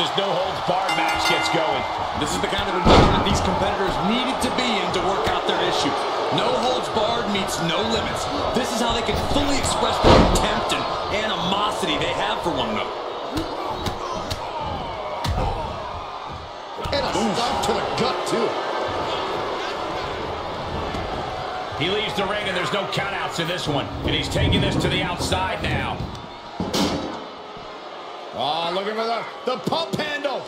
this no-holds-barred match gets going. This is the kind of environment these competitors needed to be in to work out their issues. No holds barred meets no limits. This is how they can fully express the contempt and animosity they have for one another. And a stop to the gut, too. He leaves the ring, and there's no countouts in this one. And he's taking this to the outside now. Ah, oh, looking for the, the pump handle.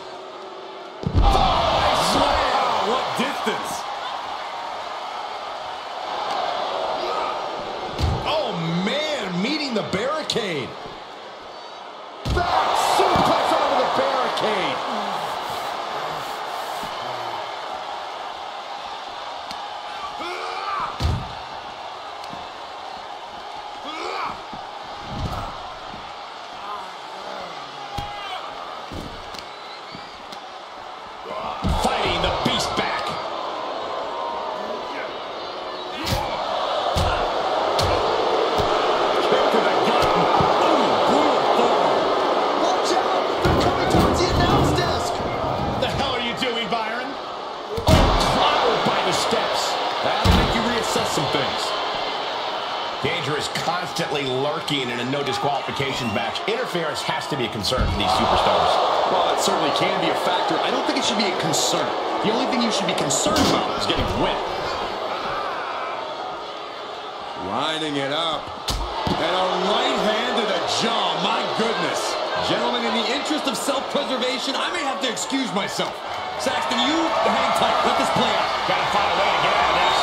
Lurking in a no disqualifications match. Interference has to be a concern for these superstars. Well, it certainly can be a factor. I don't think it should be a concern. The only thing you should be concerned about is getting win. Lining it up. And a right hand to the jaw. My goodness. Gentlemen, in the interest of self-preservation, I may have to excuse myself. Saxton, you hang tight. Let this play out. Gotta find a way to get out of this.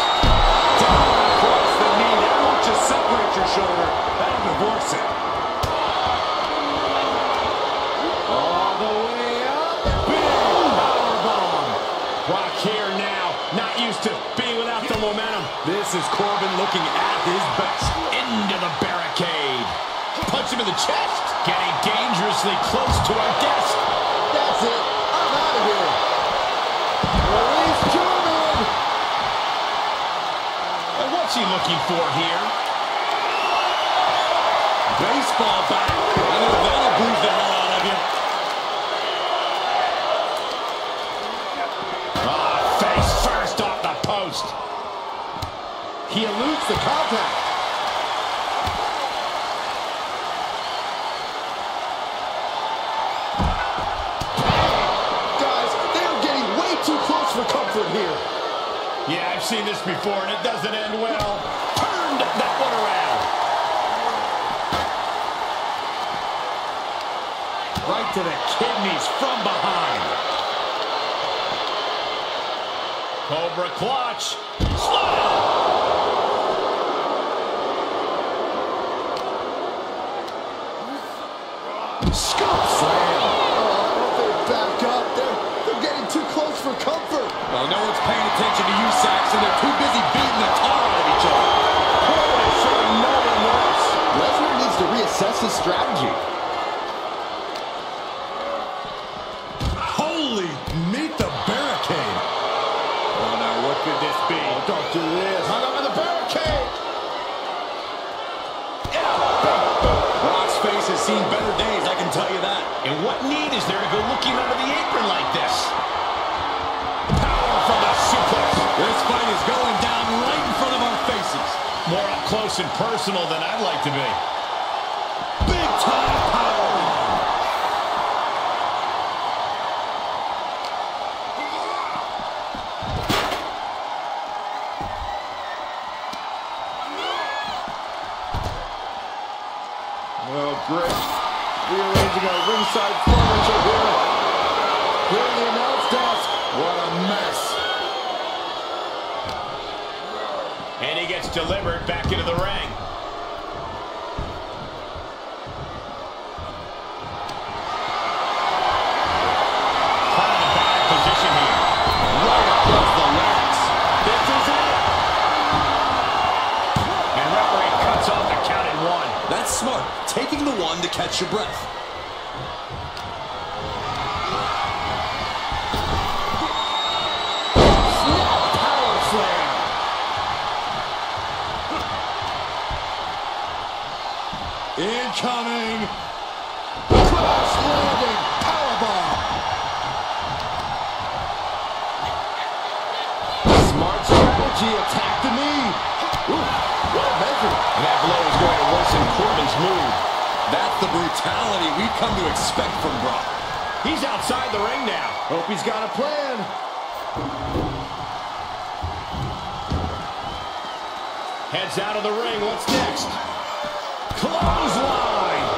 Down across the knee. That won't just separate your shoulder. That'll it. All the way up. Big powerbomb. Rock here now. Not used to being without the momentum. This is Corbin looking at his best. Into the barricade. Punch him in the chest. Getting dangerously close to our guest. That's it. I'm out of here. Release German. And what's he looking for here? Baseball bat. I know that'll bruise the hell out of you. Ah, face first off the post. He eludes the contact. Guys, they are getting way too close for comfort here. Yeah, I've seen this before, and it doesn't end well. Turned that one around. Right to the kidneys from behind. Cobra clutch. Slam. Scoop slam. Oh, they back up. They're, they're getting too close for comfort. Well, no one's paying attention to you, Saxton. They're too busy beating the tar out of each other. Corbin is showing no remorse. Lesnar needs to reassess his strategy. And personal than I'd like to be. Big time power. Oh, great. Rearranging our ringside furniture here. Here the announce desk. What a mess. And he gets delivered back into the ring. Caught in a bad position here. Right across the legs. This is it. And referee cuts off the count at one. That's smart. Taking the one to catch your breath. incoming. Cross landing powerbomb. Smart strategy attack the knee. Ooh, well measured. And that blow is going to worsen Corbin's move. That's the brutality we come to expect from Brock. He's outside the ring now. Hope he's got a plan. Heads out of the ring. What's next? Clothesline.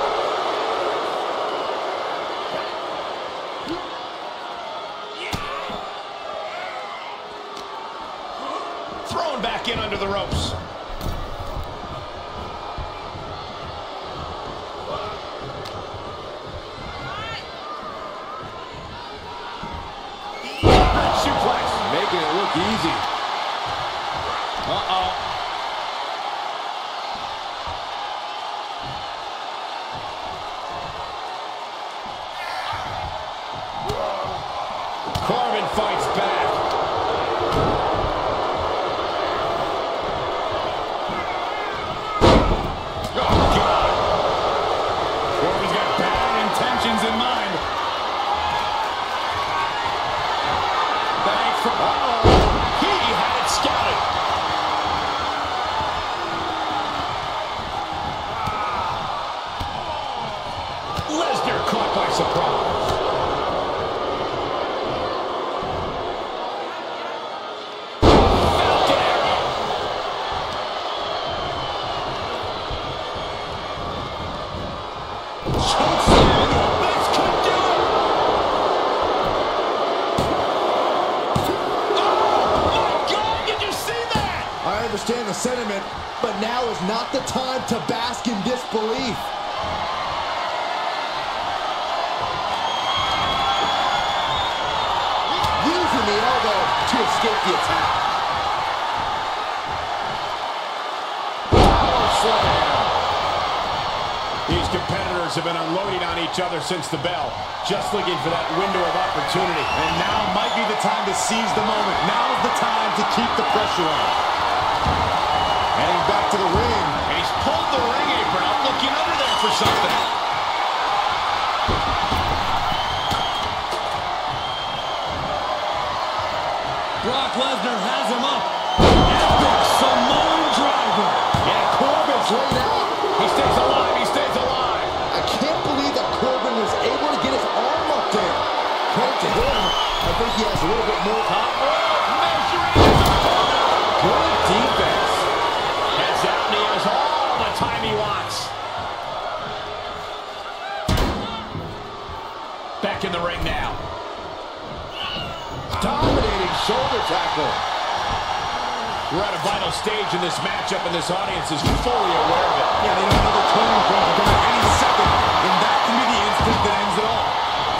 Thrown back in under the ropes. Making it look easy. Uh-oh. Corbin fights back. Oh, God. Corbin's got bad intentions in mind. Back from... Uh-oh. He had it scouted. Lesnar caught by surprise. Falcon arrow. Chokeslam. This could do it. Oh, my God, did you see that? I understand the sentiment, but now is not the time to bask in disbelief. Using the elbow to escape the attack. Power slam. These competitors have been unloading on each other since the bell, just looking for that window of opportunity. And now might be the time to seize the moment. Now's the time to keep the pressure on. Heading back to the ring. And he's pulled the ring apron up, looking under there for something. Brock Lesnar has him up. Back in the ring now. Dominating shoulder tackle. We're at a vital stage in this matchup, and this audience is fully aware of it. Yeah, they know another turning point at any second, and that can be the instant that ends it all.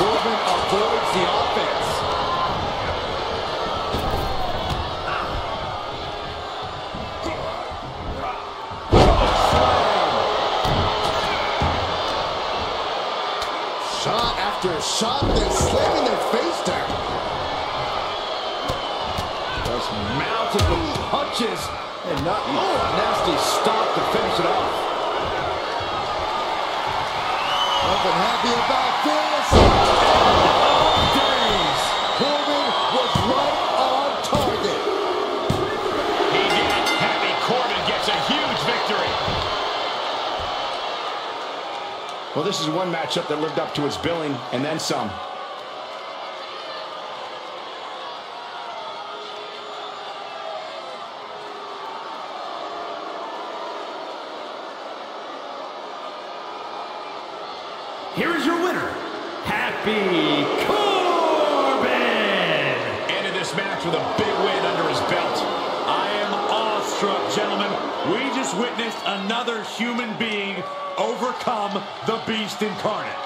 Corbin avoids the offense. Shot then slamming their face down. Just mounted with punches and not oh, a nasty stop to finish it off. Nothing happy about this. Well, this is one matchup that lived up to its billing, and then some. Here is your winner, Happy Corbin! Ended this match with a big win under his belt. just witnessed another human being overcome the beast incarnate.